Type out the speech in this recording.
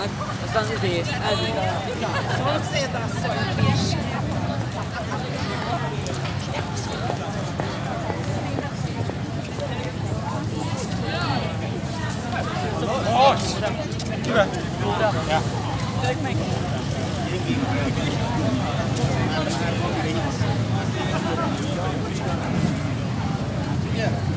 anyának, aztán izé, elvitte a... Szomszéd asszony is. Kivel? Ja. Yeah.